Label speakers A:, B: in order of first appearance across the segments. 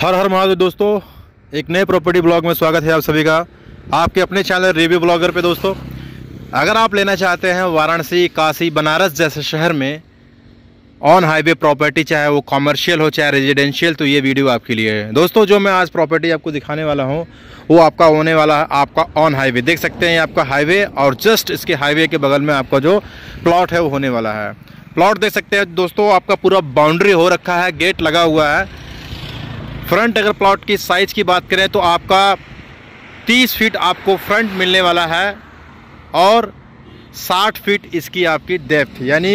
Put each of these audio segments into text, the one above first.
A: हर हर महादेव दोस्तों, एक नए प्रॉपर्टी ब्लॉग में स्वागत है आप सभी का। आपके अपने चैनल रिव्यू ब्लॉगर पे दोस्तों, अगर आप लेना चाहते हैं वाराणसी, काशी, बनारस जैसे शहर में ऑन हाईवे प्रॉपर्टी चाहे वो कॉमर्शियल हो, चाहे रेजिडेंशियल तो ये वीडियो आपके लिए है। दोस्तों, जो मैं आज प्रॉपर्टी आपको दिखाने वाला हूँ, वो आपका होने वाला है आपका ऑन हाईवे देख सकते हैं आपका हाईवे और जस्ट इसके हाईवे के बगल में आपका जो प्लॉट है, वो होने वाला है। प्लॉट देख सकते हैं दोस्तों, आपका पूरा बाउंड्री हो रखा है गेट लगा हुआ है। फ्रंट अगर प्लॉट की साइज़ की बात करें तो आपका 30 फीट आपको फ्रंट मिलने वाला है और 60 फीट इसकी आपकी डेप्थ यानी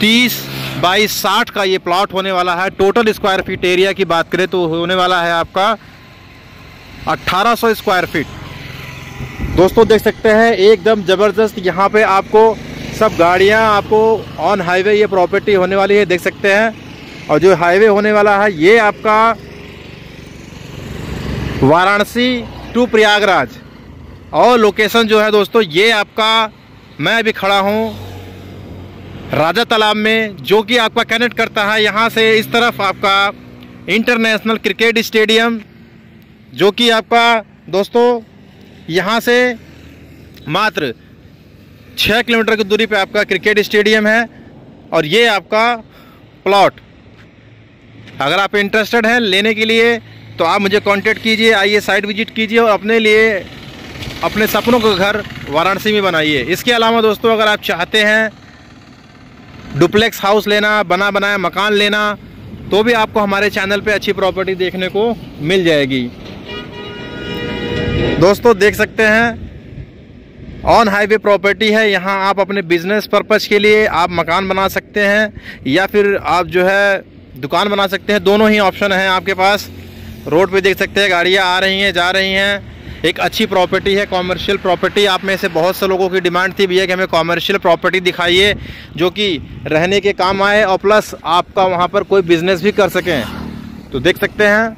A: 30 बाई 60 का ये प्लॉट होने वाला है। टोटल स्क्वायर फीट एरिया की बात करें तो होने वाला है आपका 1800 स्क्वायर फीट दोस्तों, देख सकते हैं, एकदम ज़बरदस्त यहाँ पे आपको सब गाड़ियाँ, आपको ऑन हाईवे ये प्रॉपर्टी होने वाली है, देख सकते हैं। और जो हाईवे होने वाला है, ये आपका वाराणसी टू प्रयागराज। और लोकेशन जो है दोस्तों, ये आपका, मैं अभी खड़ा हूँ राजा तालाब में, जो कि आपका कनेक्ट करता है यहाँ से इस तरफ़ आपका इंटरनेशनल क्रिकेट स्टेडियम जो कि आपका दोस्तों, यहाँ से मात्र छः किलोमीटर की दूरी पे आपका क्रिकेट स्टेडियम है, और ये आपका प्लॉट अगर आप इंटरेस्टेड हैं लेने के लिए तो आप मुझे कांटेक्ट कीजिए, आइए साइट विज़िट कीजिए और अपने लिए अपने सपनों का घर वाराणसी में बनाइए। इसके अलावा दोस्तों, अगर आप चाहते हैं डुप्लेक्स हाउस लेना, बना बनाया मकान लेना तो भी आपको हमारे चैनल पे अच्छी प्रॉपर्टी देखने को मिल जाएगी। दोस्तों, देख सकते हैं ऑन हाईवे प्रॉपर्टी है। यहाँ आप अपने बिज़नेस पर्पज़ के लिए आप मकान बना सकते हैं या फिर आप जो है दुकान बना सकते हैं। दोनों ही ऑप्शन हैं आपके पास। रोड पे देख सकते हैं, गाड़ियाँ आ रही हैं, जा रही हैं। एक अच्छी प्रॉपर्टी है कॉमर्शियल प्रॉपर्टी आप में से बहुत से लोगों की डिमांड थी भैया कि हमें कॉमर्शियल प्रॉपर्टी दिखाइए, जो कि रहने के काम आए और प्लस आपका वहाँ पर कोई बिज़नेस भी कर सकें। तो देख सकते हैं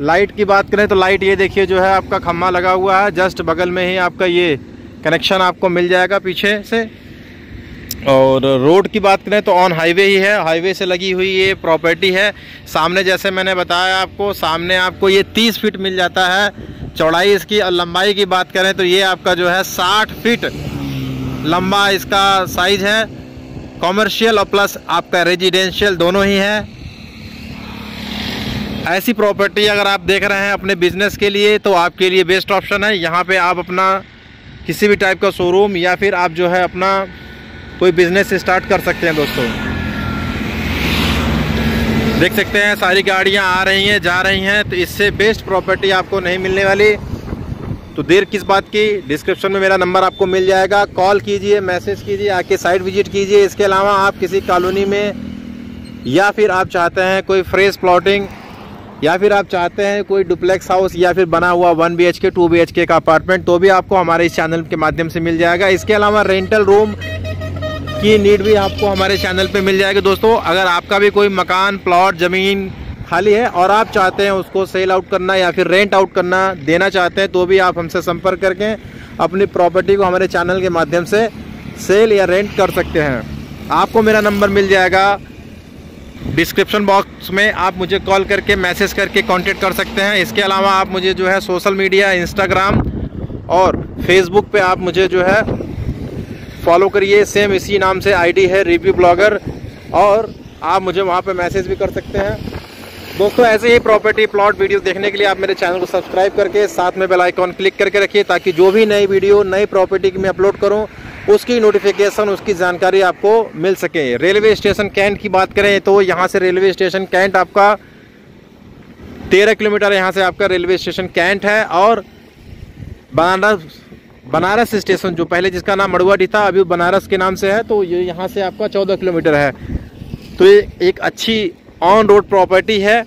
A: लाइट की बात करें तो लाइट ये देखिए जो है, आपका खम्मा लगा हुआ है। जस्ट बगल में ही आपका ये कनेक्शन आपको मिल जाएगा पीछे से। और रोड की बात करें तो ऑन हाईवे ही है। हाईवे से लगी हुई ये प्रॉपर्टी है। सामने जैसे मैंने बताया आपको, सामने आपको ये 30 फीट मिल जाता है। चौड़ाई इसकी, और लंबाई की बात करें तो ये आपका जो है 60 फीट लंबा इसका साइज़ है। कॉमर्शियल और प्लस आपका रेजिडेंशियल दोनों ही है। ऐसी प्रॉपर्टी अगर आप देख रहे हैं अपने बिज़नेस के लिए तो आपके लिए बेस्ट ऑप्शन है। यहाँ पे आप अपना किसी भी टाइप का शोरूम या फिर आप जो है अपना कोई बिज़नेस स्टार्ट कर सकते हैं दोस्तों। देख सकते हैं, सारी गाड़ियाँ आ रही हैं, जा रही हैं तो इससे बेस्ट प्रॉपर्टी आपको नहीं मिलने वाली। तो देर किस बात की? डिस्क्रिप्शन में मेरा नंबर आपको मिल जाएगा। कॉल कीजिए मैसेज कीजिए, आके साइट विज़िट कीजिए। इसके अलावा आप किसी कॉलोनी में या फिर आप चाहते हैं कोई फ्रेश प्लॉटिंग या फिर आप चाहते हैं कोई डुप्लेक्स हाउस या फिर बना हुआ one B H K two B H K का अपार्टमेंट तो भी आपको हमारे इस चैनल के माध्यम से मिल जाएगा। इसके अलावा रेंटल रूम की नीड भी आपको हमारे चैनल पे मिल जाएगी। दोस्तों, अगर आपका भी कोई मकान, प्लॉट, ज़मीन खाली है और आप चाहते हैं उसको सेल आउट करना या फिर रेंट आउट करना देना चाहते हैं तो भी आप हमसे संपर्क करके अपनी प्रॉपर्टी को हमारे चैनल के माध्यम से सेल या रेंट कर सकते हैं। आपको मेरा नंबर मिल जाएगा। डिस्क्रिप्शन बॉक्स में आप मुझे कॉल करके, मैसेज करके कांटेक्ट कर सकते हैं। इसके अलावा आप मुझे जो है सोशल मीडिया, इंस्टाग्राम और फेसबुक पे आप मुझे जो है फॉलो करिए। सेम इसी नाम से आईडी है रिव्यू ब्लॉगर। और आप मुझे वहाँ पे मैसेज भी कर सकते हैं। दोस्तों, ऐसे ही प्रॉपर्टी प्लॉट वीडियो देखने के लिए आप मेरे चैनल को सब्सक्राइब करके साथ में बेल आइकॉन क्लिक करके रखिए ताकि जो भी नई वीडियो, नई प्रॉपर्टी की मैं अपलोड करूँ, उसकी नोटिफिकेशन उसकी जानकारी आपको मिल सके। रेलवे स्टेशन कैंट की बात करें तो यहाँ से रेलवे स्टेशन कैंट आपका तेरह किलोमीटर यहाँ से आपका रेलवे स्टेशन कैंट है। और बनारस बनारस स्टेशन जो पहले जिसका नाम मड़ुआडी था, अभी बनारस के नाम से है तो ये यहाँ से आपका चौदह किलोमीटर है। तो ये एक अच्छी ऑन रोड प्रॉपर्टी है।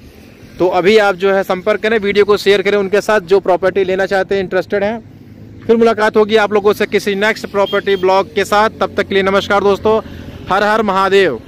A: तो अभी आप जो है संपर्क करें, वीडियो को शेयर करें, उनके साथ जो प्रॉपर्टी लेना चाहते हैं इंटरेस्टेड हैं। फिर मुलाकात होगी आप लोगों से किसी नेक्स्ट प्रॉपर्टी ब्लॉग के साथ। तब तक के लिए नमस्कार दोस्तों। हर हर महादेव।